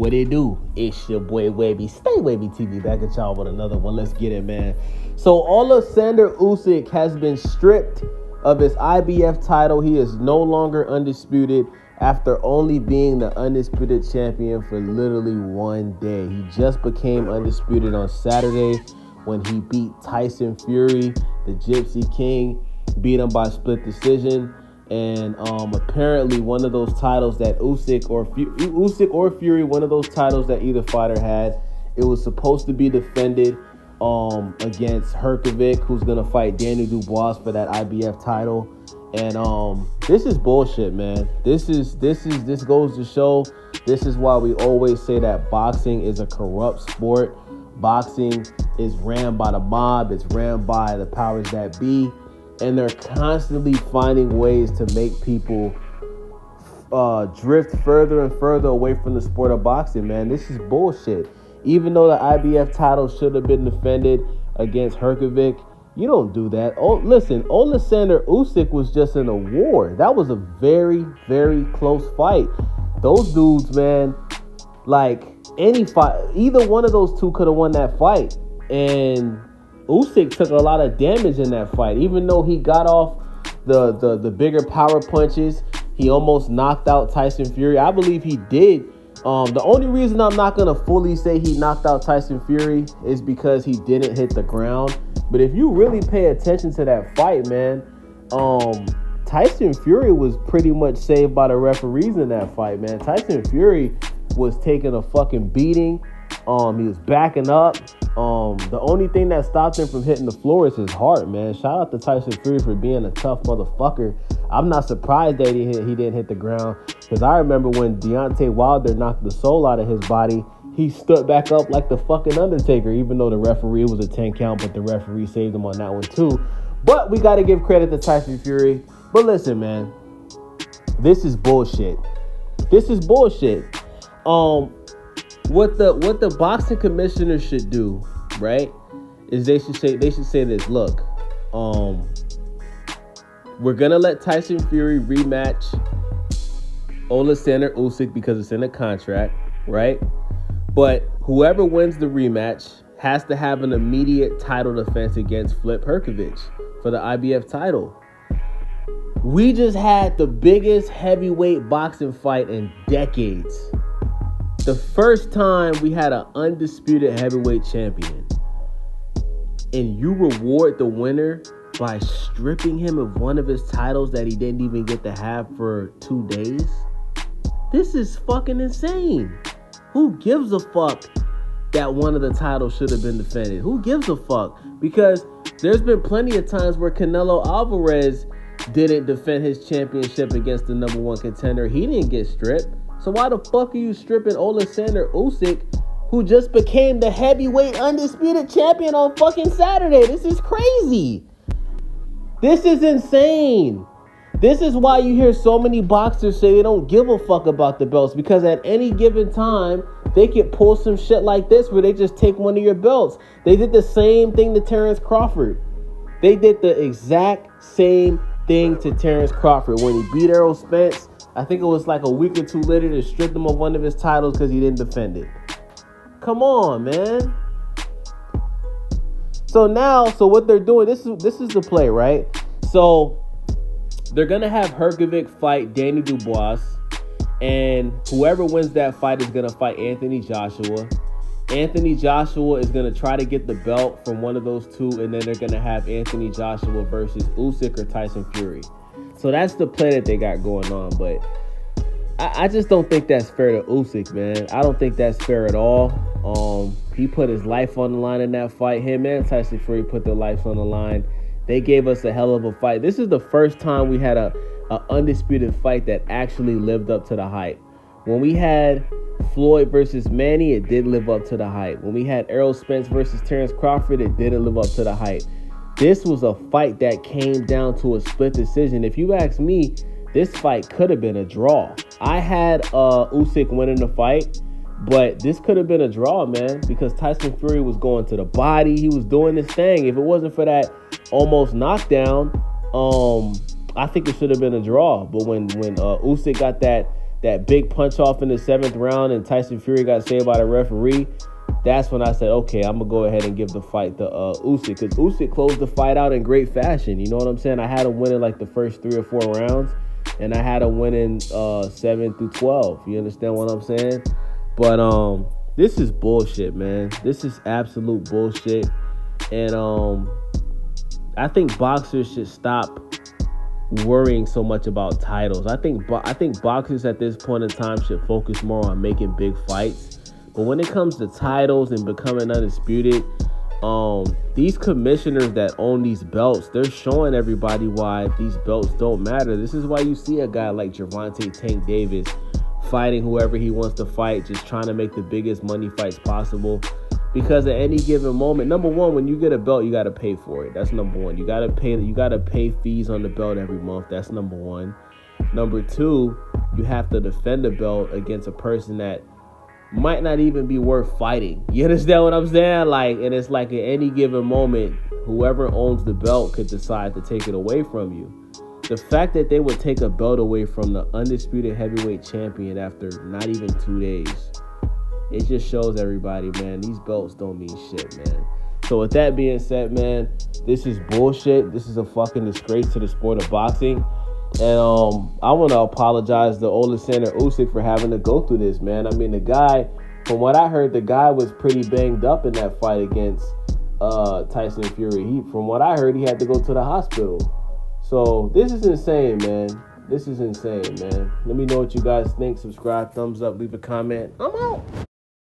What it do? It's your boy Wavy. Stay Wavy TV. Back at y'all with another one. Let's get it, man. So Alexander Usyk has been stripped of his IBF title. He is no longer undisputed after only being the undisputed champion for literally one day. He just became undisputed on Saturday when he beat Tyson Fury, the Gypsy King, beat him by split decision. And um, apparently, one of those titles that Usyk or Usyk or Fury, one of those titles that either fighter had, it was supposed to be defended um, against Hrgovic, who's gonna fight Daniel Dubois for that IBF title. And um, this is bullshit, man. This is this is this goes to show. This is why we always say that boxing is a corrupt sport. Boxing is ran by the mob. It's ran by the powers that be, and they're constantly finding ways to make people uh, drift further and further away from the sport of boxing. Man, this is bullshit. Even though the IBF title should have been defended against Hrgovic, you don't do that. Oh, listen, Alexander Usyk was just in a war. That was a very, very close fight. Those dudes, man, like any fight, either one of those two could have won that fight. And Usyk took a lot of damage in that fight, even though he got off the the, the bigger power punches. He almost knocked out Tyson Fury. I believe he did um, the only reason I'm not gonna fully say he knocked out Tyson Fury is because he didn't hit the ground. But if you really pay attention to that fight, man, um, Tyson Fury was pretty much saved by the referees in that fight, man. Tyson Fury was taking a fucking beating. Um, he was backing up. Um, the only thing that stopped him from hitting the floor is his heart, man. Shout out to Tyson Fury for being a tough motherfucker. I'm not surprised that he hit, he didn't hit the ground because I remember when Deontay Wilder knocked the soul out of his body, he stood back up like the fucking Undertaker, even though the referee was a 10 count, but the referee saved him on that one too. But we got to give credit to Tyson Fury. But listen, man, this is bullshit. This is bullshit. Um, what the what the boxing commissioner should do, right? Is they should say they should say this. Look, um, we're gonna let Tyson Fury rematch Alexander Usyk because it's in a contract, right? But whoever wins the rematch has to have an immediate title defense against Flip Hrgovic for the IBF title. We just had the biggest heavyweight boxing fight in decades. The first time we had an undisputed heavyweight champion. And you reward the winner by stripping him of one of his titles that he didn't even get to have for two days? This is fucking insane. Who gives a fuck that one of the titles should have been defended? Who gives a fuck? Because there's been plenty of times where Canelo Alvarez didn't defend his championship against the number one contender. He didn't get stripped. So why the fuck are you stripping Alexander Usyk, who just became the heavyweight undisputed champion on fucking Saturday? This is crazy. This is insane. This is why you hear so many boxers say they don't give a fuck about the belts because at any given time they could pull some shit like this where they just take one of your belts. They did the same thing to Terrence Crawford. They did the exact same thing to Terrence Crawford when he beat Errol Spence I think it was like a week or two later to strip him of one of his titles because he didn't defend it. Come on, man. So now, so what they're doing, this is this is the play, right? So they're gonna have Hrgovic fight Danny Dubois, and whoever wins that fight is gonna fight Anthony Joshua. Anthony Joshua is gonna try to get the belt from one of those two, and then they're gonna have Anthony Joshua versus Usyk or Tyson Fury. So that's the play that they got going on. But I, I just don't think that's fair to Usyk, man. I don't think that's fair at all. Um, he put his life on the line in that fight. Him and Tyson Fury put their lives on the line. They gave us a hell of a fight. This is the first time we had a, a undisputed fight that actually lived up to the hype. When we had Floyd versus Manny, it did live up to the hype. When we had Errol Spence versus Terrence Crawford, it didn't live up to the hype. This was a fight that came down to a split decision. If you ask me, this fight could have been a draw. I had uh, Usyk winning the fight, but this could have been a draw, man, because Tyson Fury was going to the body. He was doing this thing. If it wasn't for that almost knockdown, um, I think it should have been a draw. But when when uh, Usyk got that that big punch off in the seventh round and Tyson Fury got saved by the referee, that's when I said, okay, I'm gonna go ahead and give the fight to uh, Usyk because Usyk closed the fight out in great fashion. You know what I'm saying? I had him winning like the first three or four rounds, and I had a winning uh, seven through twelve. You understand what I'm saying? But um, this is bullshit, man. This is absolute bullshit, and um, I think boxers should stop worrying so much about titles. I think I think boxers at this point in time should focus more on making big fights. But when it comes to titles and becoming undisputed, um, these commissioners that own these belts, they're showing everybody why these belts don't matter. This is why you see a guy like Gervonta Tank Davis fighting whoever he wants to fight, just trying to make the biggest money fights possible. Because at any given moment, number one, when you get a belt, you gotta pay for it. That's number one. You gotta pay you gotta pay fees on the belt every month. That's number one. Number two, you have to defend the belt against a person that might not even be worth fighting. You understand what I'm saying? Like, and it's like at any given moment, whoever owns the belt could decide to take it away from you. The fact that they would take a belt away from the undisputed heavyweight champion after not even two days it just shows everybody, man, these belts don't mean shit, man. So with that being said, man, this is bullshit. This is a fucking disgrace to the sport of boxing. And um, I want to apologize to Alexander Usyk for having to go through this, man. I mean, the guy, from what I heard, the guy was pretty banged up in that fight against uh, Tyson Fury. He, from what I heard, he had to go to the hospital. So this is insane, man. This is insane, man. Let me know what you guys think. Subscribe, thumbs up, leave a comment. I'm out.